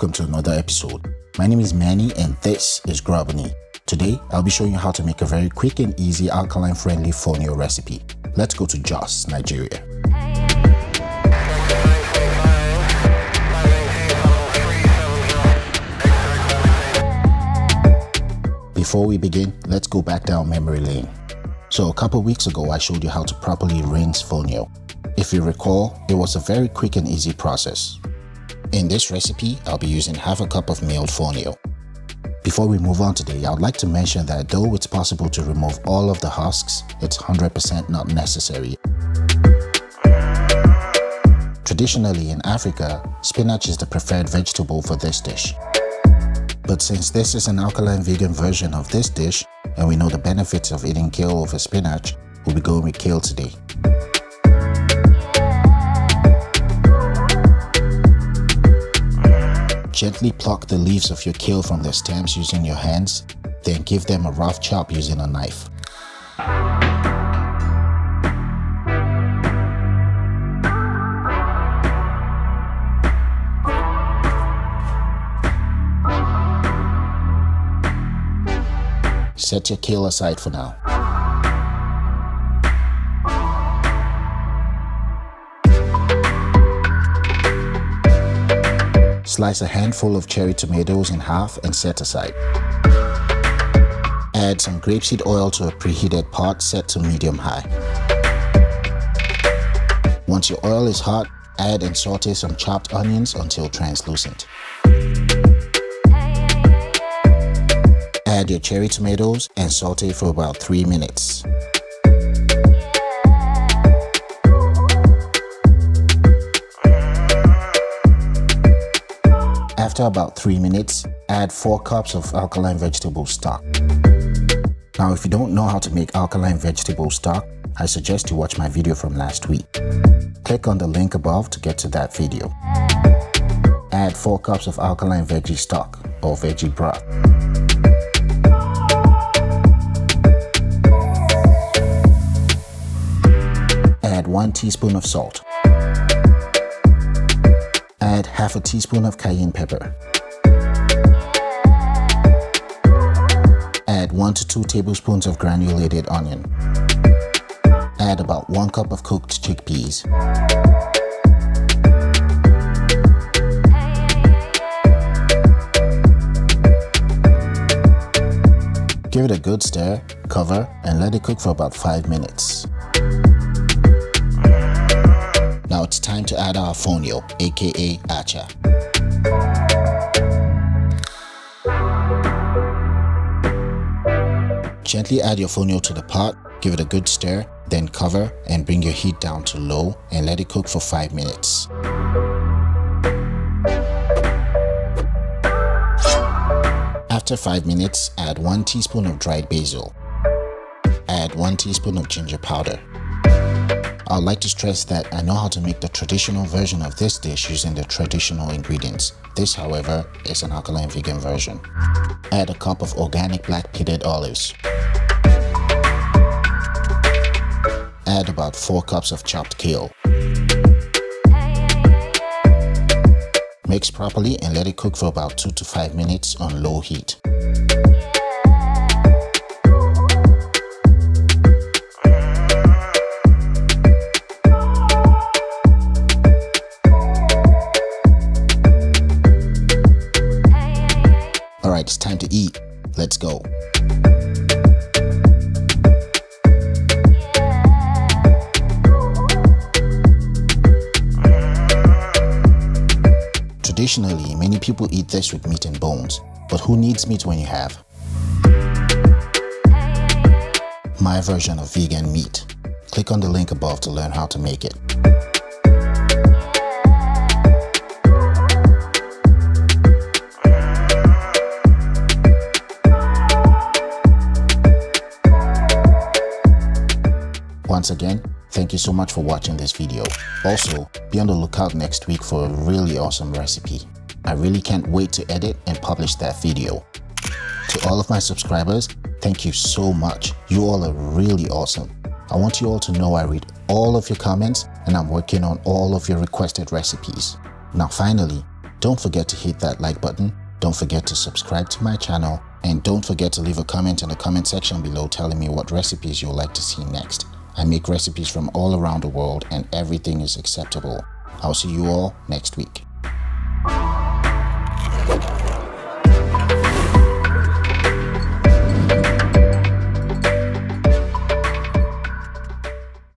welcome to another episode. My name is Manny and this is Grubanny. Today, I'll be showing you how to make a very quick and easy alkaline friendly fonio recipe. Let's go to Jos, Nigeria. Before we begin, let's go back down memory lane. So a couple weeks ago, I showed you how to properly rinse fonio. If you recall, it was a very quick and easy process. In this recipe, I'll be using half a cup of milled fonio. Before we move on today, I would like to mention that though it's possible to remove all of the husks, it's 100% not necessary. Traditionally in Africa, spinach is the preferred vegetable for this dish. But since this is an alkaline vegan version of this dish, and we know the benefits of eating kale over spinach, we'll be going with kale today. Gently pluck the leaves of your kale from their stems using your hands, then give them a rough chop using a knife. Set your kale aside for now. Slice a handful of cherry tomatoes in half and set aside. Add some grapeseed oil to a preheated pot set to medium high. Once your oil is hot, add and saute some chopped onions until translucent. Add your cherry tomatoes and saute for about 3 minutes. After about 3 minutes, add 4 cups of alkaline vegetable stock. Now if you don't know how to make alkaline vegetable stock, I suggest you watch my video from last week. Click on the link above to get to that video. Add 4 cups of alkaline veggie stock or veggie broth. Add 1 teaspoon of salt. Add half a teaspoon of cayenne pepper. Add 1 to 2 tablespoons of granulated onion. Add about 1 cup of cooked chickpeas. Give it a good stir, cover, and let it cook for about 5 minutes. Now it's time to add our fonio, aka acha. Gently add your fonio to the pot, give it a good stir, then cover and bring your heat down to low and let it cook for 5 minutes. After 5 minutes, add 1 teaspoon of dried basil. Add 1 teaspoon of ginger powder. I'd like to stress that I know how to make the traditional version of this dish using the traditional ingredients. This, however, is an alkaline vegan version. Add a cup of organic black pitted olives. Add about 4 cups of chopped kale. Mix properly and let it cook for about 2 to 5 minutes on low heat. Alright, it's time to eat. Let's go. Traditionally, many people eat this with meat and bones, but who needs meat when you have my version of vegan meat? Click on the link above to learn how to make it. Once again, thank you so much for watching this video. Also, be on the lookout next week for a really awesome recipe. I really can't wait to edit and publish that video. To all of my subscribers, thank you so much. You all are really awesome. I want you all to know I read all of your comments and I'm working on all of your requested recipes. Now finally, Don't forget to hit that like button, don't forget to subscribe to my channel, and don't forget to leave a comment in the comment section below telling me what recipes you'd like to see next. I make recipes from all around the world and everything is acceptable. I'll see you all next week.